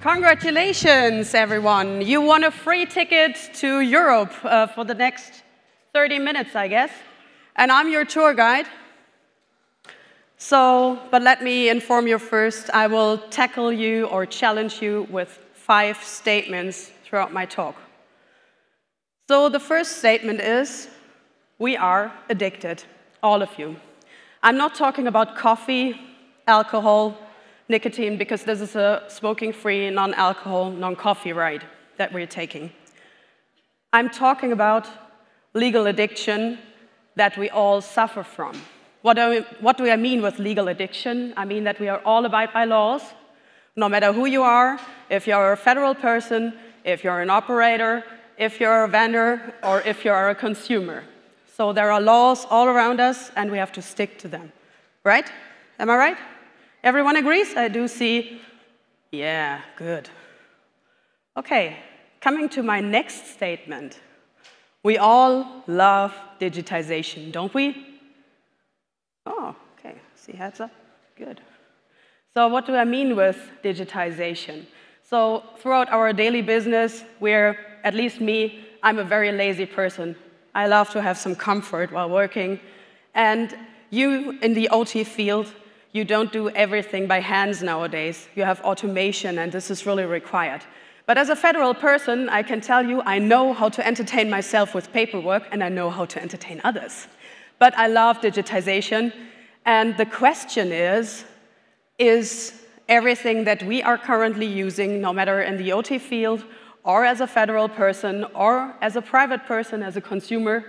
Congratulations, everyone. You won a free ticket to Europe uh, for the next 30 minutes, I guess. And I'm your tour guide. So, but let me inform you first, I will tackle you or challenge you with five statements throughout my talk. So the first statement is, we are addicted, all of you. I'm not talking about coffee, alcohol, nicotine, because this is a smoking-free, non-alcohol, non-coffee ride that we're taking. I'm talking about legal addiction that we all suffer from. What do, I, what do I mean with legal addiction? I mean that we are all abide by laws, no matter who you are, if you're a federal person, if you're an operator, if you're a vendor, or if you're a consumer. So there are laws all around us, and we have to stick to them. Right? Am I right? Everyone agrees? I do see. Yeah, good. Okay, coming to my next statement. We all love digitization, don't we? Oh, okay. See heads up? Good. So what do I mean with digitization? So throughout our daily business, we're, at least me, I'm a very lazy person. I love to have some comfort while working. And you, in the OT field, you don't do everything by hands nowadays. You have automation, and this is really required. But as a federal person, I can tell you I know how to entertain myself with paperwork, and I know how to entertain others. But I love digitization. And the question is, is everything that we are currently using, no matter in the OT field, or as a federal person, or as a private person, as a consumer,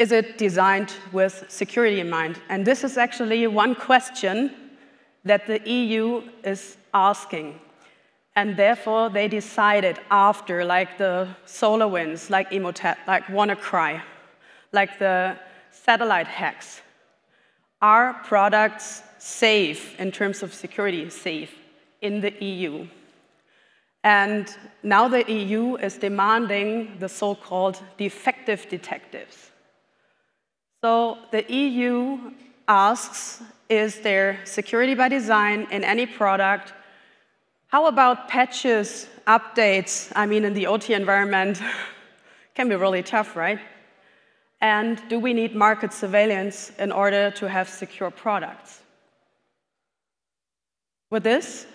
is it designed with security in mind? And this is actually one question that the EU is asking. And therefore, they decided after, like the SolarWinds, like Emotet, like WannaCry, like the satellite hacks. Are products safe in terms of security, safe in the EU? And now the EU is demanding the so-called defective detectives. So the EU asks, is there security by design in any product? How about patches, updates? I mean, in the OT environment, can be really tough, right? And do we need market surveillance in order to have secure products? With this,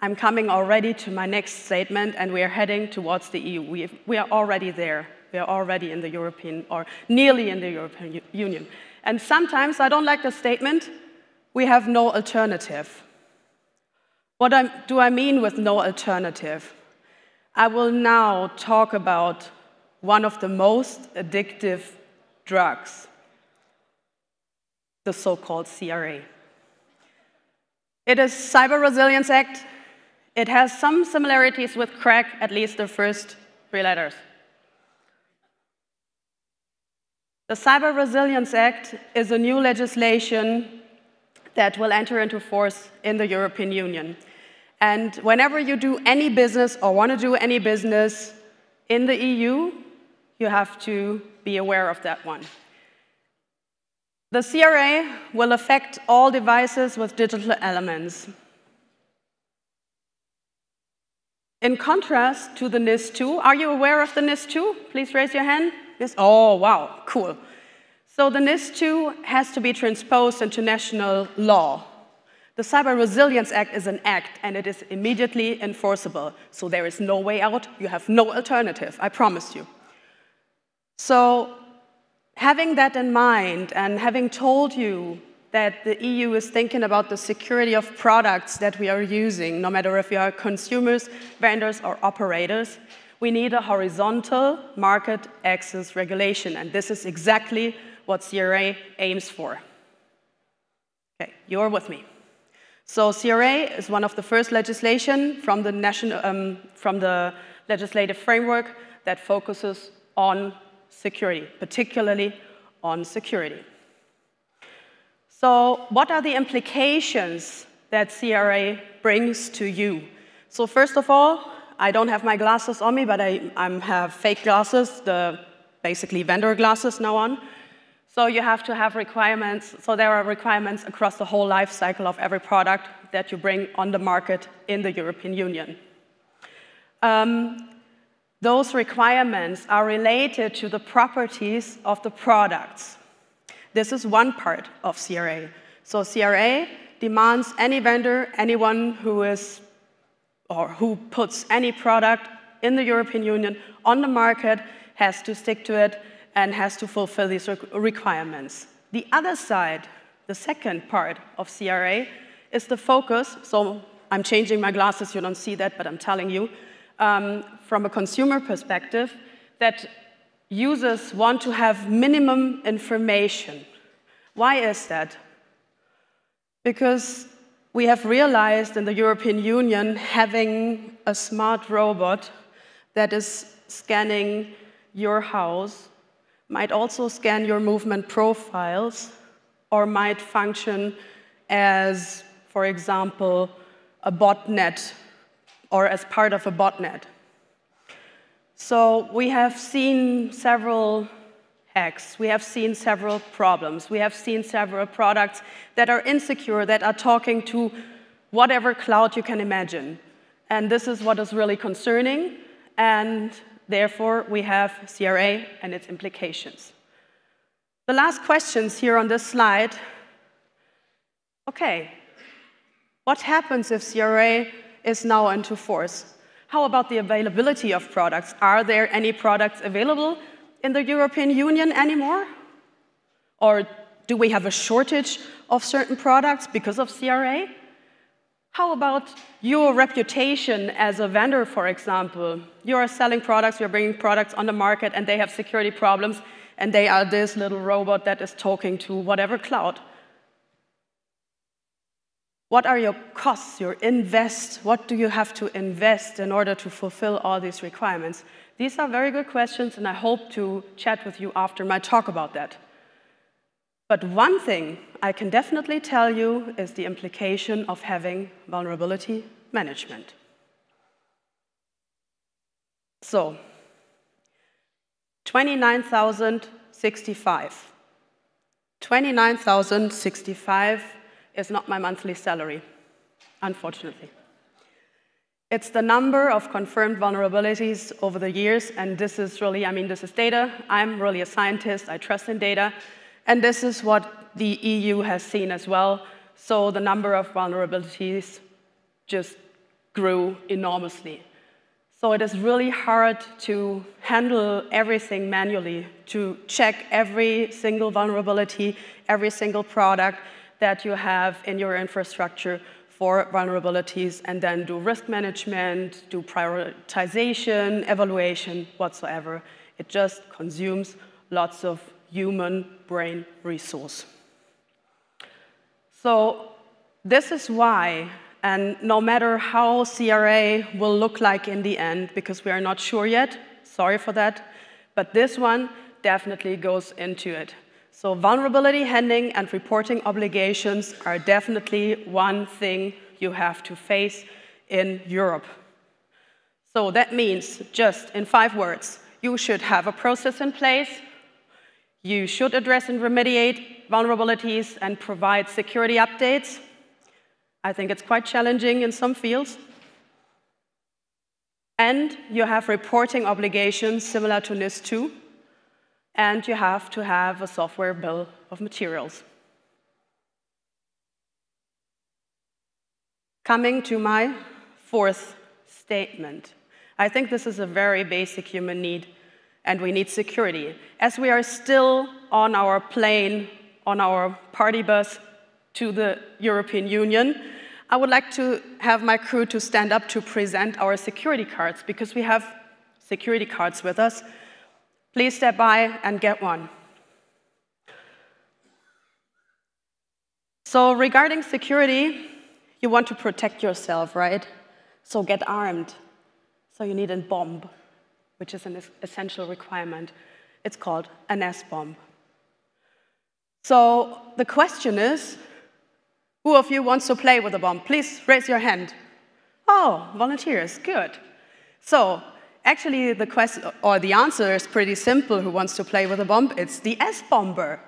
I'm coming already to my next statement, and we are heading towards the EU. We, we are already there. We are already in the European, or nearly in the European Union. And sometimes I don't like the statement, we have no alternative. What do I mean with no alternative? I will now talk about one of the most addictive drugs, the so-called CRA. It is Cyber Resilience Act. It has some similarities with crack, at least the first three letters. The Cyber Resilience Act is a new legislation that will enter into force in the European Union. And whenever you do any business or want to do any business in the EU, you have to be aware of that one. The CRA will affect all devices with digital elements. In contrast to the NIS2, are you aware of the NIS2? Please raise your hand. Oh, wow, cool. So the NIS2 has to be transposed into national law. The Cyber Resilience Act is an act, and it is immediately enforceable. So there is no way out. You have no alternative, I promise you. So having that in mind and having told you that the EU is thinking about the security of products that we are using, no matter if we are consumers, vendors, or operators, we need a horizontal market access regulation, and this is exactly what CRA aims for. Okay, you're with me. So CRA is one of the first legislation from the, national, um, from the legislative framework that focuses on security, particularly on security. So what are the implications that CRA brings to you? So first of all, I don't have my glasses on me, but I, I have fake glasses, the basically vendor glasses now on. So you have to have requirements. So there are requirements across the whole life cycle of every product that you bring on the market in the European Union. um, those requirements are related to the properties of the products. This is one part of CRA. So CRA demands any vendor, anyone who is or who puts any product in the European Union on the market has to stick to it and has to fulfill these requirements. The other side, the second part of CRA, is the focus. So I'm changing my glasses, you don't see that, but I'm telling you, um, from a consumer perspective, that users want to have minimum information. Why is that? Because we have realized in the European Union having a smart robot that is scanning your house might also scan your movement profiles or might function as, for example, a botnet or as part of a botnet. So we have seen several hacks. We have seen several problems. We have seen several products that are insecure, that are talking to whatever cloud you can imagine. And this is what is really concerning, and therefore we have CRA and its implications. The last questions here on this slide. Okay, what happens if CRA is now into force? How about the availability of products? Are there any products available in the European Union anymore? Or do we have a shortage of certain products because of CRA? How about your reputation as a vendor, for example? You are selling products, you're bringing products on the market, and they have security problems, and they are this little robot that is talking to whatever cloud. What are your costs, your invest? What do you have to invest in order to fulfill all these requirements? These are very good questions, and I hope to chat with you after my talk about that. But one thing I can definitely tell you is the implication of having vulnerability management. So, 29,065. 29,065 is not my monthly salary, unfortunately. It's the number of confirmed vulnerabilities over the years, and this is really, I mean, this is data. I'm really a scientist, I trust in data, and this is what the EU has seen as well. So the number of vulnerabilities just grew enormously. So it is really hard to handle everything manually, to check every single vulnerability, every single product that you have in your infrastructure for vulnerabilities and then do risk management, do prioritization, evaluation, whatsoever. It just consumes lots of human brain resource. So this is why, and no matter how CRA will look like in the end, because we are not sure yet, sorry for that, but this one definitely goes into it. So vulnerability handling and reporting obligations are definitely one thing you have to face in Europe. So that means, just in five words, you should have a process in place, you should address and remediate vulnerabilities and provide security updates. I think it's quite challenging in some fields. And you have reporting obligations similar to NIS2 and you have to have a software bill of materials. Coming to my fourth statement. I think this is a very basic human need, and we need security. As we are still on our plane, on our party bus to the European Union, I would like to have my crew to stand up to present our security cards, because we have security cards with us Please step by and get one. So regarding security, you want to protect yourself, right? So get armed. So you need a bomb, which is an essential requirement. It's called an S-bomb. So the question is, who of you wants to play with a bomb? Please raise your hand. Oh, volunteers, good. So Actually, the question or the answer is pretty simple. Who wants to play with a bomb? It's the S-bomber.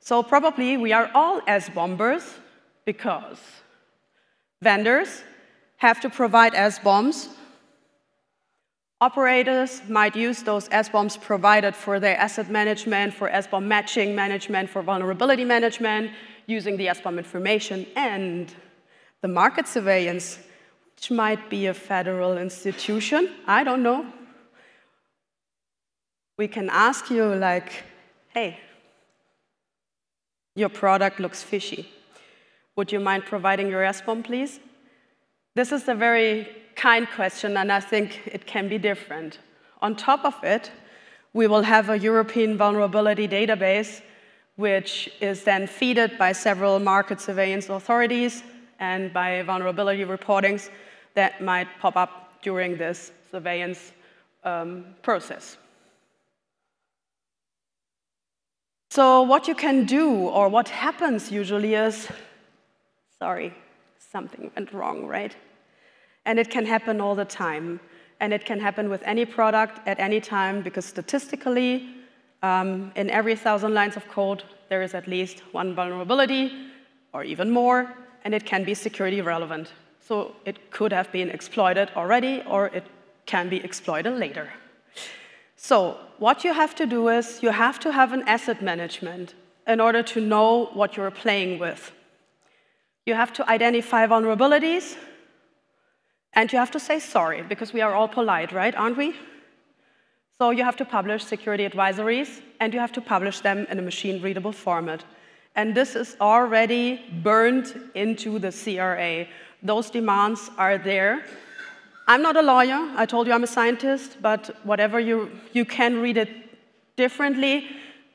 So probably we are all S-bombers because vendors have to provide S-bombs Operators might use those S bombs provided for their asset management, for SBOM matching management, for vulnerability management, using the SBOM information and the market surveillance, which might be a federal institution, I don't know. We can ask you like, hey, your product looks fishy. Would you mind providing your SBOM, please? This is a very kind question, and I think it can be different. On top of it, we will have a European vulnerability database, which is then fed by several market surveillance authorities and by vulnerability reportings that might pop up during this surveillance um, process. So what you can do, or what happens usually is, sorry, something went wrong, right? And it can happen all the time. And it can happen with any product at any time because statistically, um, in every thousand lines of code, there is at least one vulnerability or even more, and it can be security relevant. So it could have been exploited already, or it can be exploited later. So what you have to do is you have to have an asset management in order to know what you're playing with. You have to identify vulnerabilities, and you have to say sorry, because we are all polite, right, aren't we? So you have to publish security advisories, and you have to publish them in a machine-readable format. And this is already burned into the CRA. Those demands are there. I'm not a lawyer. I told you I'm a scientist, but whatever you, you can read it differently.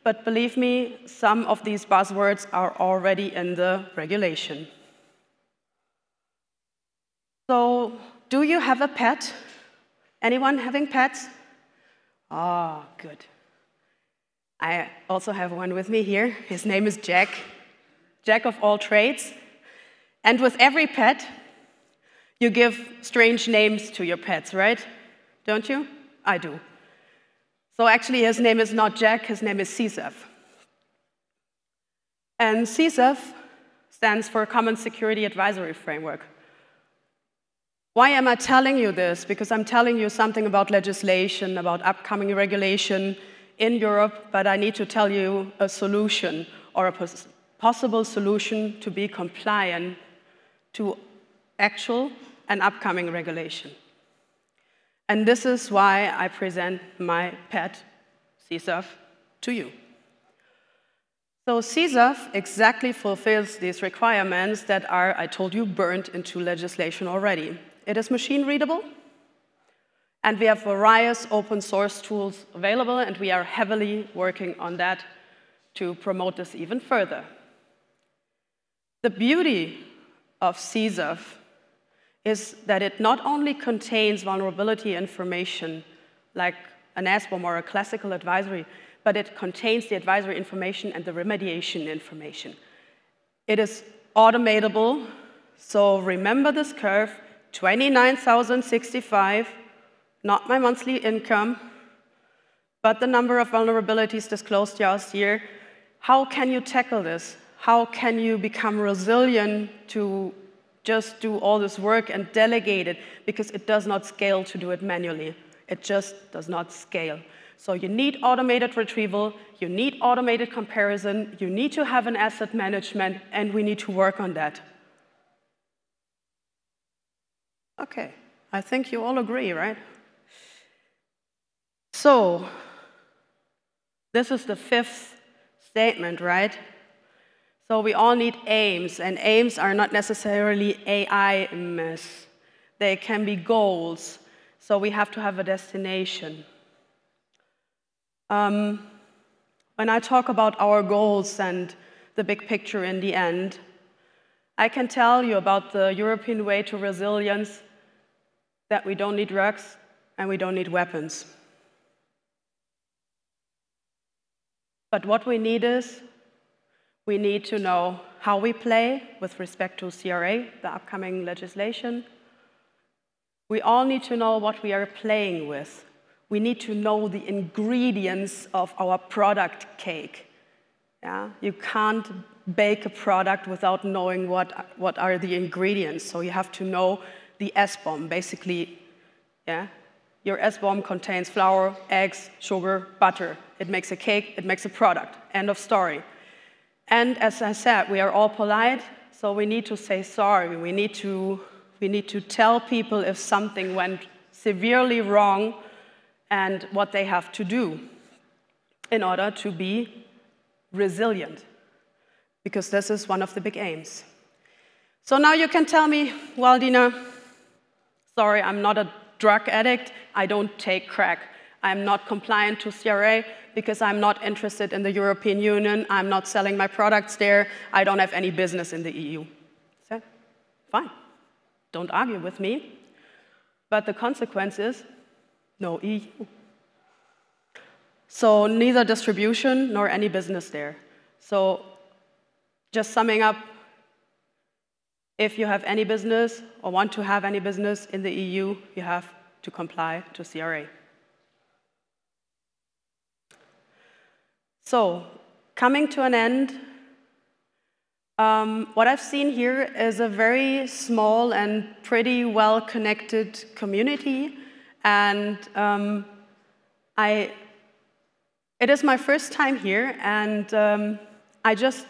But believe me, some of these buzzwords are already in the regulation. So, do you have a pet? Anyone having pets? Ah, oh, good. I also have one with me here. His name is Jack, Jack of all trades. And with every pet, you give strange names to your pets, right? Don't you? I do. So actually, his name is not Jack, his name is CSAF. And CSAF stands for Common Security Advisory Framework. Why am I telling you this? Because I'm telling you something about legislation, about upcoming regulation in Europe, but I need to tell you a solution or a pos possible solution to be compliant to actual and upcoming regulation. And this is why I present my pet, CSAF, to you. So CSAF exactly fulfills these requirements that are, I told you, burned into legislation already. It is machine readable, and we have various open source tools available, and we are heavily working on that to promote this even further. The beauty of CSAF is that it not only contains vulnerability information, like an SBOM or a classical advisory, but it contains the advisory information and the remediation information. It is automatable, so remember this curve, 29,065, not my monthly income, but the number of vulnerabilities disclosed last year. How can you tackle this? How can you become resilient to just do all this work and delegate it because it does not scale to do it manually. It just does not scale. So you need automated retrieval, you need automated comparison, you need to have an asset management, and we need to work on that. Okay, I think you all agree, right? So, this is the fifth statement, right? So we all need aims, and aims are not necessarily aims. They can be goals. So we have to have a destination. Um, when I talk about our goals and the big picture in the end, I can tell you about the European way to resilience that we don't need drugs and we don't need weapons. But what we need is we need to know how we play with respect to CRA, the upcoming legislation. We all need to know what we are playing with. We need to know the ingredients of our product cake. Yeah? You can't bake a product without knowing what, what are the ingredients. So you have to know the S-bomb, basically, yeah? Your S-bomb contains flour, eggs, sugar, butter. It makes a cake, it makes a product. End of story. And as I said, we are all polite, so we need to say sorry. We need to, we need to tell people if something went severely wrong and what they have to do in order to be resilient, because this is one of the big aims. So now you can tell me, well, Dina, sorry, I'm not a drug addict, I don't take crack. I'm not compliant to CRA because I'm not interested in the European Union, I'm not selling my products there, I don't have any business in the EU. So, fine, don't argue with me. But the consequence is no EU. So neither distribution nor any business there. So just summing up, if you have any business or want to have any business in the EU, you have to comply to CRA. So, coming to an end, um, what I've seen here is a very small and pretty well connected community. And um, I, it is my first time here, and um, I just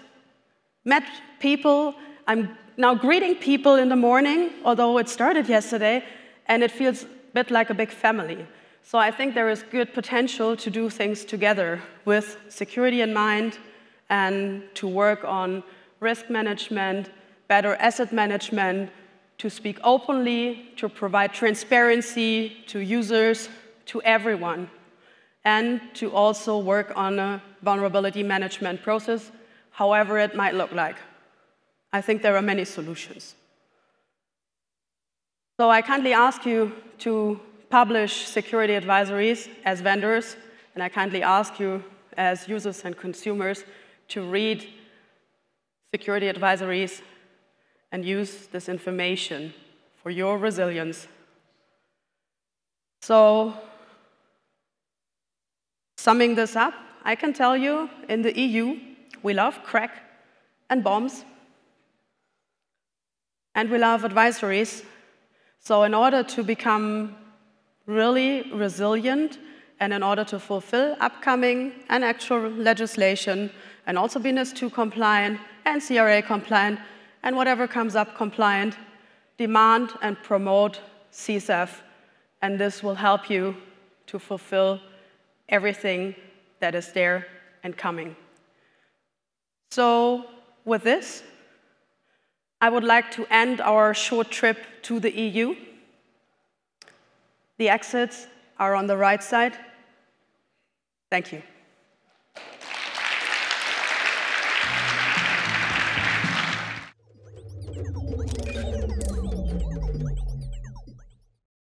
met people. I'm now greeting people in the morning, although it started yesterday, and it feels a bit like a big family. So I think there is good potential to do things together with security in mind and to work on risk management, better asset management, to speak openly, to provide transparency to users, to everyone, and to also work on a vulnerability management process, however it might look like. I think there are many solutions. So I kindly ask you to publish security advisories as vendors, and I kindly ask you as users and consumers to read security advisories and use this information for your resilience. So, summing this up, I can tell you in the EU, we love crack and bombs, and we love advisories. So, in order to become really resilient and in order to fulfill upcoming and actual legislation and also be NIS2 compliant and CRA compliant and whatever comes up compliant, demand and promote CSAF, and this will help you to fulfill everything that is there and coming. So with this, I would like to end our short trip to the EU. The exits are on the right side. Thank you.